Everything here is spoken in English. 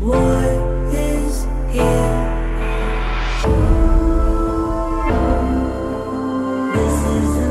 This is